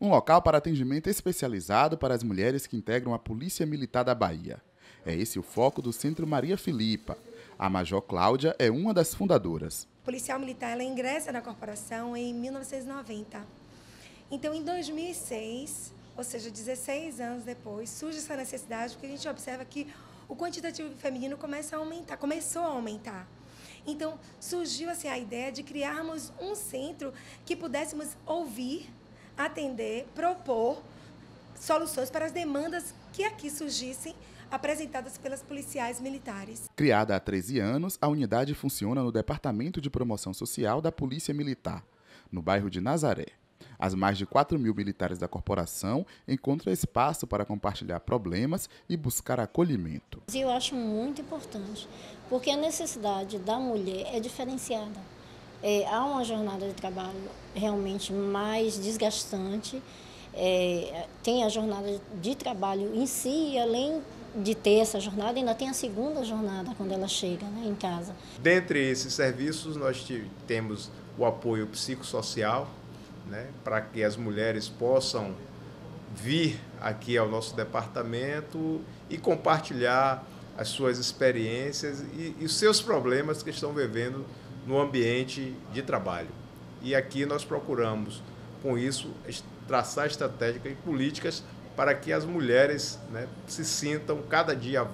um local para atendimento especializado para as mulheres que integram a Polícia Militar da Bahia. É esse o foco do Centro Maria Filipa. A Major Cláudia é uma das fundadoras. A policial militar ela ingressa na corporação em 1990. Então, em 2006, ou seja, 16 anos depois, surge essa necessidade, porque a gente observa que o quantitativo feminino começa a aumentar, começou a aumentar. Então, surgiu assim a ideia de criarmos um centro que pudéssemos ouvir atender, propor soluções para as demandas que aqui surgissem apresentadas pelas policiais militares. Criada há 13 anos, a unidade funciona no Departamento de Promoção Social da Polícia Militar, no bairro de Nazaré. As mais de 4 mil militares da corporação encontram espaço para compartilhar problemas e buscar acolhimento. Eu acho muito importante, porque a necessidade da mulher é diferenciada é, há uma jornada de trabalho realmente mais desgastante. É, tem a jornada de trabalho em si, e além de ter essa jornada, ainda tem a segunda jornada quando ela chega né, em casa. Dentre esses serviços, nós temos o apoio psicossocial, né, para que as mulheres possam vir aqui ao nosso departamento e compartilhar as suas experiências e, e os seus problemas que estão vivendo no ambiente de trabalho. E aqui nós procuramos, com isso, traçar estratégias e políticas para que as mulheres né, se sintam cada dia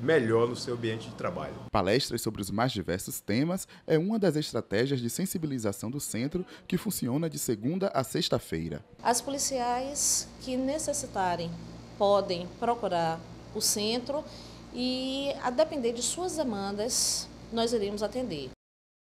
melhor no seu ambiente de trabalho. Palestras sobre os mais diversos temas é uma das estratégias de sensibilização do centro que funciona de segunda a sexta-feira. As policiais que necessitarem podem procurar o centro e, a depender de suas demandas, nós iremos atender.